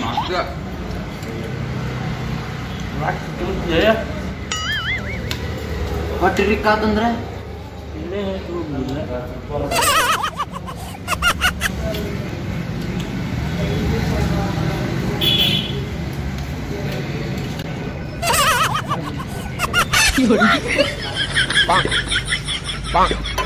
Masuk. Ya. Materi kau tundra? Ini itu gila. Bang. Bang.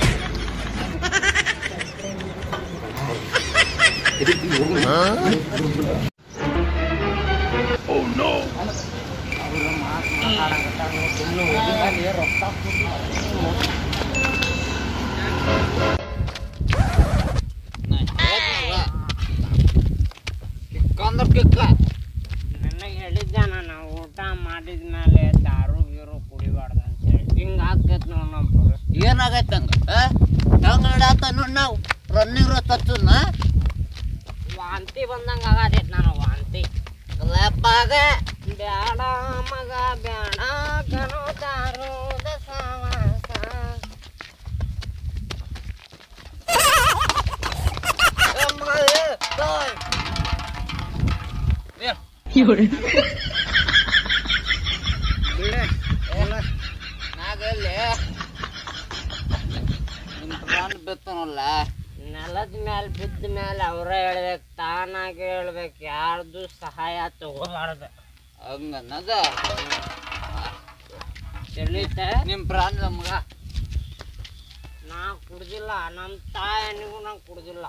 ಏನಾಗೈತೆ ಹಂಗ ಹೆಂಗ್ ನಡಾತ ನೋಡ್ ನಾವು ರನ್ನಿಂಗ್ ರೇಸ್ ಹಚ್ಚುನ ವಾಂತಿ ಬಂದಂಗೆ ಆಗತೈತೆ ನಾನು ವಾಂತಿ ಲಬ್ಬಾಗ ಬ್ಯಾಡ ಮಗ ಬ್ಯಾಡ ಕಣೋ ದಾರೋದ ಸವಾಸ ನಾಗಲ್ಲಿ ನಿಮ್ ಪ್ರಾಣ ಬೆತ್ತನಲ್ಲ ನೆಲದ ಮ್ಯಾಲ ಬಿದ್ದ ಮ್ಯಾಲ ಅವ್ರ ಹೇಳ್ಬೇಕು ತಾನಾಗಿ ಹೇಳ್ಬೇಕು ಯಾರ್ದು ಸಹಾಯ ತಗೋಬಾರ್ದು. ಹಂಗನ್ನದ? ನಿಮ್ಮ ನಿಮ್ ಪ್ರಾಣ ನಮ್ಗ ನಾ ಕುಡ್ದಿಲ್ಲ ನಮ್ಮ ತಾಯನಿಗೂ ನಾ ಕುಡ್ದಿಲ್ಲ.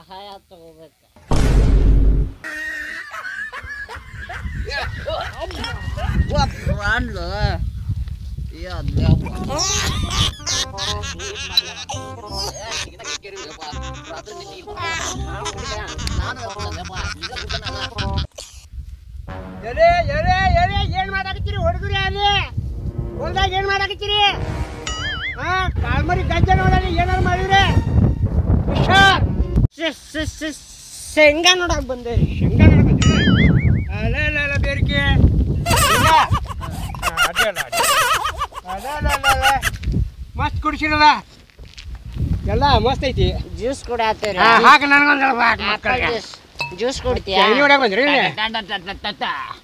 ಸಹಾಯ ತಗೋಬೇಕು ಪ್ರಾಣ ಎಲೆ ಎಲೆ ಎಲೆ ಏನ್ ಮಾಡಾಕತ್ತೀರಿ ಹುಡುಗರಿ ಅಲ್ಲಿ ಹೊಲ್ದಾಗ ಏನ್ ಮಾಡಾಕತ್ತೀರಿ ಹಾ ಕಾಲ್ಮರಿ ಗಜ್ಜೆ ನೋಡಲಿ ಏನಾರು ಮಾಡಿದ್ರೆ ಹುಷಾರ್ ಶೇಂಗಾ ನೋಡಕ್ ಬಂದೆ. ಶೇಂಗಾ ನೋಡಕ್ ಅಲ್ಲ ಅಲ್ಲ ಅಲ್ಲ ಬೇರಿಕೆ ಅದೇ ಅಲ್ಲ ಅಲ್ಲ. ಅಲ್ಲ ಅಲ್ಲ ಅಲ್ಲ ಮಸ್ತ್ ಕುಡಿಸಿರಲ್ಲ. ಎಲ್ಲ ಮಸ್ತ್ ಐತಿ. ಜ್ಯೂಸ್ ಕುಡಿಯತ್ತೀರಿ ಹಾಕ ನನಗೊಂದು ಮಕ್ಕಳಿಗೆ. ಜ್ಯೂಸ್ ಕುಡಿತೀಯ? ಹೊಡ್ಯಾಕ್ ಬಂದ್ರಿ?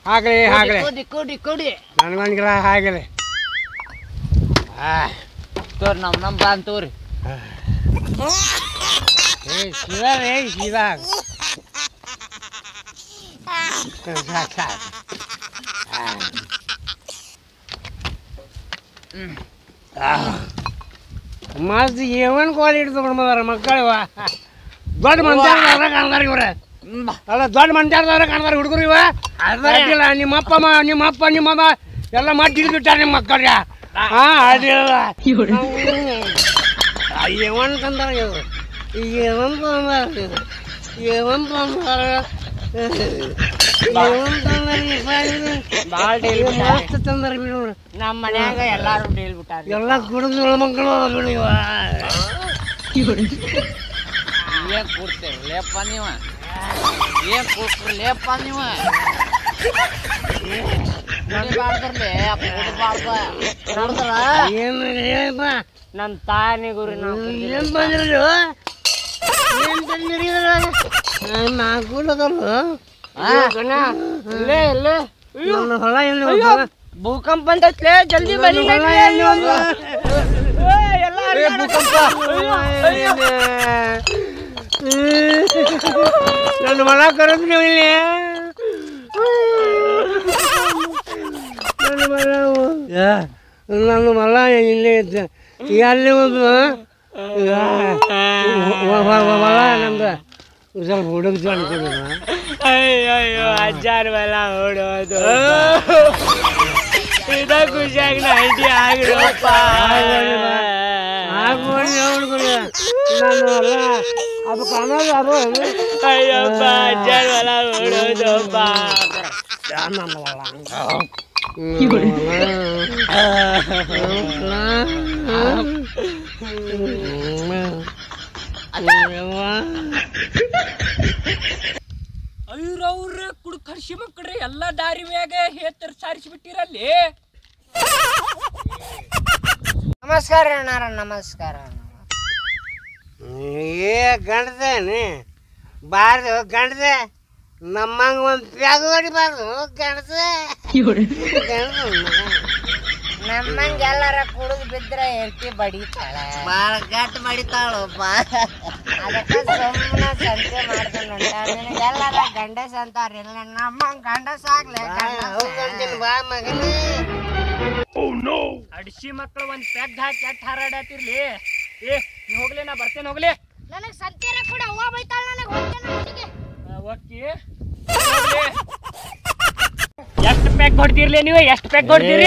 ಹಾಕ್ರಿ ಹಾಕ್ರಿ. ಕುಡಿ ಕುಡಿ ಕುಡಿ. ನನಗೊಂದಿಲ್ಲ ಹಾಗಲಿ ತೋರಿ ನಮ್ ನಮ್ ಬಾನ್ ತೋರಿ. ಏ ಸೀದಾ ರೇ ಸೀದಾ ಸಾಕು ಸಾಕು ಮಸ್ತ್ ಏವನ್ ಕ್ವಾಲಿಟಿ ತಗೊಂಡ್ಬಂದಾರ ಮಕ್ಕಳು ದೊಡ್ಡ ಮಂಚಾರ ಕಾಣ್ತಾರ ಇವ್ರ ಅಲ್ಲ ದೊಡ್ಡ ಮಂಚಾರದವ್ರ ಕಾಣ್ತಾರ ಹುಡುಗರು ಇವ ಅಡ್ಡಿಲ್ಲ ನಿಮ್ಮಪ್ಪ ಮ ನಿಮ್ಮಪ್ಪ ನಿಮ್ಮಮ್ಮ ಎಲ್ಲ ಮಾಡಿ ಬಿಟ್ಟಾರ ನಿಮ್ಮ ಮಕ್ಕಳಿಗೆ ಹಾ ಅಡ್ಡಿಲ್ಲ ಡೀಲ್ ಮಸ್ತ್ ತಂದಾರ ನಮ್ಮ ಮನ್ಯಾಗ ಎಲ್ಲಾರು ಡೀಲ್ ಬಿಟ್ಟಾರ. ಎಲ್ಲ ಕುಡಿದು ಮಕ್ಕಳು ಕೊಡ್ತೇವೆ ಲೇಪ ನೀವ. ಏನ್ ಕೊಡ್ತೀರಿ ಲೇಪ ನೀವ. ಕುಡಿಬಾರ್ದ್ರಲ್ಲೇ ಕುಡಿಬಾರ್ದ. ನೋಡಿದ್ರ ಏನು ನಮ್ಮ ತಾಯನಿಗುರಿ ನಾವು ಏನ್ ಬಂದ್ರಿ ಏನ್ ತಂದಿರಿ ನಾ ಕೂಡದಲ್ಲ ಇಲ್ಲೇ ಇಲ್ಲೇ ನನ್ನ ಹೊಲ ಎಲ್ಲಿ ಹೋಗ್ತದ? ಭೂಕಂಪ ಬಂದೈತ್ಲೆ ಜಲ್ದಿ ಬನ್ನಿ ನನ್ನ ಹೊಲ ಎಲ್ಲಿ ಹೋಗ್ತದ? ಏ, ಭೂಕಂಪ. ನನ್ನ ಹೊಲ ಕರೆದ್ ನೀವು ಇಲ್ಲಿ ಮರ ನನ್ನ ಮಲ ಇಲ್ಲೇ ઉસલ હોડક જાણ કરો અયો અયો હજાર વાલા હોડો હતો સીધા કુશાક ના હેઠી આગ રોપા આગ મોડી આવડ કરે નાનો હલા આપ કાનો જાબો અયો બા હજાર વાલા હોડો તો બા નાનો વાલા કી ગોડી ಅವ್ರವ್ರ ಕುಡ್ ಕರ್ಸಿ ಮಕ್ಕಳ್ರಿ ಎಲ್ಲ ದಾರಿ ಮ್ಯಾಗ ಹೇತರ ಸಾರಿಸಿ ನಮಸ್ಕಾರ ಅಣ್ಣಾರ ನಮಸ್ಕಾರ ಏ ಗಂಡದೇನೆ ಬಾರ್ದು ಗಂಡದೆ ನಮ್ಮಂಗ ಒಂದು ಪ್ಯಾಗ ಹೊಡಿಬಾರ್ದು ಗಂಡದೆ ನಮ್ಮಂಗ ಎಲ್ಲಾರ ಕುಡಿದು ಬಿದ್ರೆ ಹೆಂಡತಿ ಬಡಿತಾಳೆ ಬಾಳ ಗಟ್ಟಿ ಮಾಡಿತಾಳಪ್ಪ ಅದಕ್ಕ ಸುಮ್ಮನೆ ಸಂತೆ ಮಾಡ್ಕೊಂಡು ಹೊಂಟಾಳ ನಿನಗೆಲ್ಲರ ಗಂಡಸ ಅಂತಾರಿಲ್ಲ ನಮ್ಮಂಗ ಗಂಡಸ ಆಗ್ಲೆ ಬಾ ಮಗನೇ ಅಡಿಸಿ ಮಕ್ಳು ಒಂದ್ ಪೆಗ್ ಹಾಕಿ ಎಟ್ ಹಾರಾಡತಿರ್ಲಿ ಏ ನೀ ಹೋಗ್ಲಿ ನಾ ಬರ್ತೇನೆ ಹೋಗ್ಲಿ ನನಗೆ ಸಂತೆನ ಕೂಡ ಅವ್ವ ಬೈತಾಳ ನನಗೆ ಹೋಗ್ತೇನೆ ಮನೆಗೆ ಓಕೆ ಎಷ್ಟು ಪ್ಯಾಕ್ ಹೊಡ್ತೀರ್ಲಿ ನೀವು ಎಷ್ಟು ಪ್ಯಾಕ್ ಹೊಡ್ತೀರಿ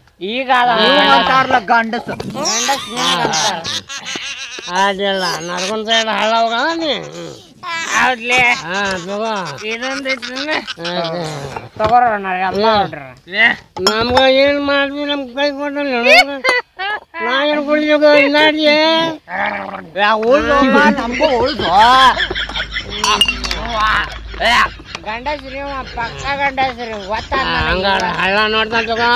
ಈಗ ಅಂತಾರಲ್ಲ ಗಂಡಸ ಅದೆಲ್ಲ ನಡ್ಕೊಂತ ಹಳ್ಳ ಹೋಗ ನೀ ಹೌದ್ಲಿ ಹಾ ತಗೋ ಇದೊಂದು ಅದೇ. ತಗೋರೋಣ ಎಲ್ಲ ನೋಡ್ರಿ ನಮ್ಗ ಏನ್ ಮಾಡ್ವಿ ನಮ್ ಕೈ ಕೊಟ್ಟಲ್ಲ ನಾ ಏನ್ ಕುಡಿಯೋಗ ಇನ್ನಾಡಿಯೇ ನಮಗೂ ಉಳ್ದು ಗಂಡಸ್ರಿ ಪಕ್ಕ ಗಂಡಸ್ರಿ ಗೊತ್ತ ಹಂಗ ಹಳ್ಳ ನೋಡ್ತಾನ ತಗೋ.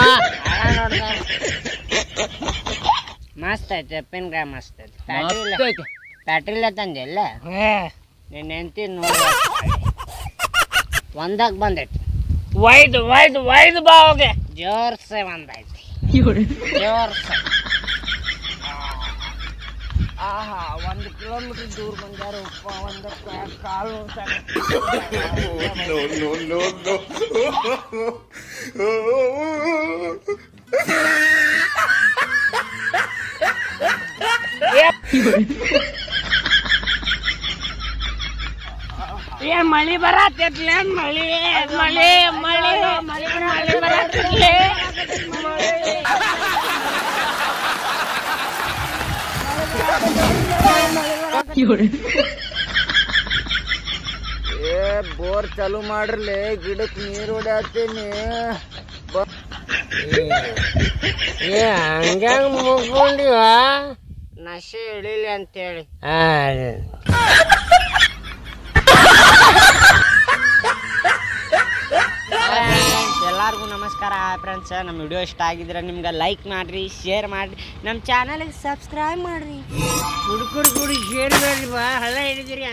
ಮಸ್ತ್ ಐತೆ ಉಪ್ಪಿನಕಾಯಿ ಮಸ್ತ್ ಐತೆ. ಪ್ಯಾಟ್ರಿಲ್ಲ ಪ್ಯಾಟ್ರಿಲ್ಲ ತಂದೆಲ್ಲ ನಿನ್ನ ಹೆಂಡತಿ ನೋಡಿ ಒಂದಾಗ ಬಂದೈತಿ. ವೈದ್ ವೈದ್ ವೈದ್ ಬಾ ಹೋಗೆ. ಜೋರ್ಸೆ ಒಂದೈತಿ ಜೋರ್ಸೆ. ಆಹಾ ಒಂದು ಕಿಲೋಮೀಟರ್ ದೂರ ಬಂದಾರ ಉಪ್ಪ ಒಂದು ಕಾಲು ಏ ಮಳಿ ಬರತ್ತೈತ್ಲೆ ಮಳಿ ಮಳಿ ಮಳಿ ಮಳಿ ಮಳಿ ಬರತ್ತೈತ್ಲೆ ಏ ಬೋರ್ ಚಾಲು ಮಾಡ್ರಲೆ ಗಿಡಕ್ ನೀರ್ ಹೊಡ್ಯಾತೀನಿ. ಏ ಹಂಗ್ಯಾಂಗ ಮುಗ್ಕೊಂಡಿವ? ನಶೆ ಇಳಿಲಿ ಅಂತೇಳಿ. ಎಲ್ಲರಿಗೂ ನಮಸ್ಕಾರ ಫ್ರೆಂಡ್ಸ್ ನಮ್ಮ ವಿಡಿಯೋ ಇಷ್ಟ ಆಗಿದ್ರೆ ನಿಮ್ಗೆ ಲೈಕ್ ಮಾಡ್ರಿ ಶೇರ್ ಮಾಡ್ರಿ. ನಮ್ಮ ಚಾನಲ್ಗೆ ಸಬ್ಸ್ಕ್ರೈಬ್ ಮಾಡಿರಿ. ಹುಡುಕರು ಕೂಡಿ ಸೇರ್ಬೇಡ್ರಿ ಬಾ ಹಳ್ಳ ಹಿಡಿದಿರಿ